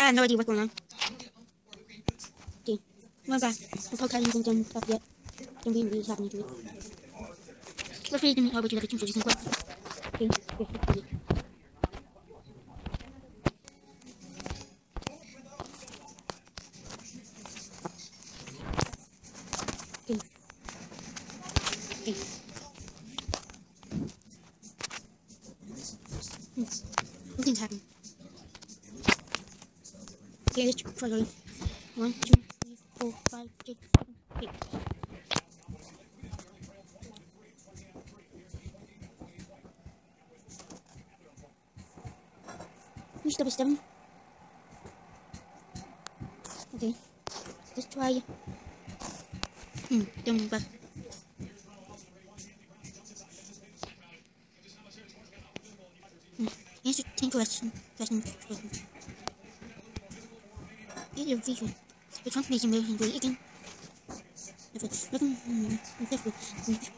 I have no idea what's going on. Okay. Oh my god. The podcast isn't done up yet. Don't be really happening to it. Let's read them over to the two so you Okay. Okay. Nothing's hmm. happening. Okay, let's try going. One, two, three, four, five, six, seven, eight. Stop at seven. Okay. Let's try. Hmm, move back. Answer 10 questions. Question. Question. Get your vehicle. The transformation motion do it again. If it's nothing, hmm, if it's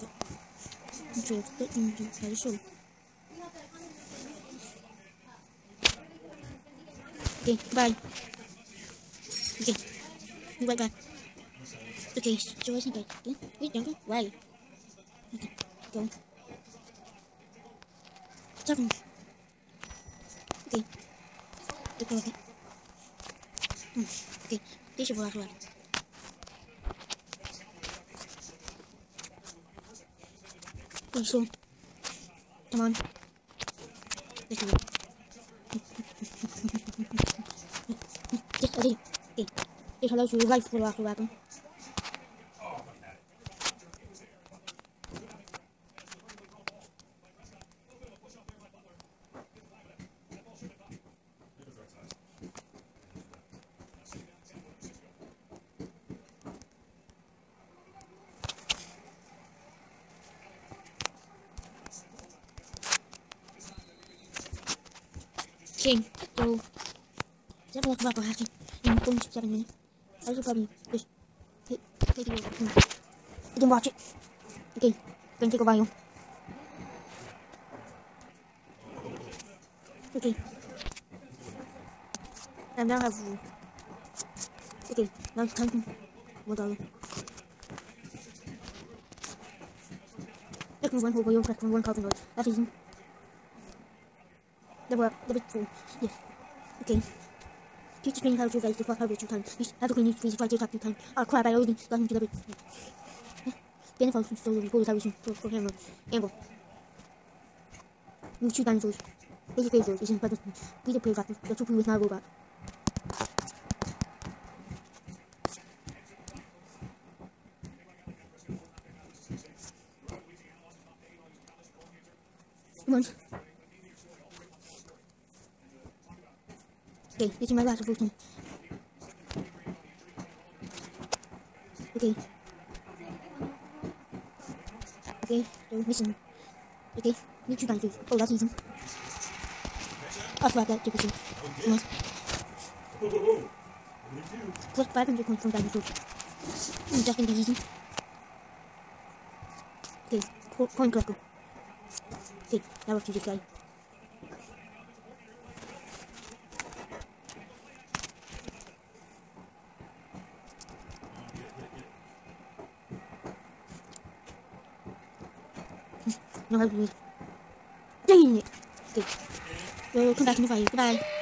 control, but in the show. Okay, bye. Okay, bye bye. Okay, so I think I, can wait, don't go, why? Okay, go. Seven. Okay. Okay, okay. Okey, kita cuba keluar. Langsung. Come on. Kita cuba. Okay, King tuh siapa yang kebakar hati yang pun siapa ini aku suka ik bis itu itu baca oke ik ke bayung oké, dan dan aku oké. dan tanggung mau tahu Ik moet gewoon voor jou, ik moet gewoon kopen. Dat is. The work, the big fool. Yes. Okay. Teach me how to raise the how to two times. How to clean it, please try to talk two times. Oh crap, I already got into the big. Then if I so we go to television for for camera. Amber. You two dinosaurs. Basic phasers is in present. Peter plays after the two with my robot. Come on. Okay, this is my last routine. Okay. Okay, so mission. Okay, need two dinosaurs. Oh, that's easy. I'll swap that to the Come on. Plus 500 coins from dinosaurs. Mm, just gonna be easy. Okay, co coin collector. Okay, now we're to this guy. 嗯你还不什你对。有有空白请你发言拜拜。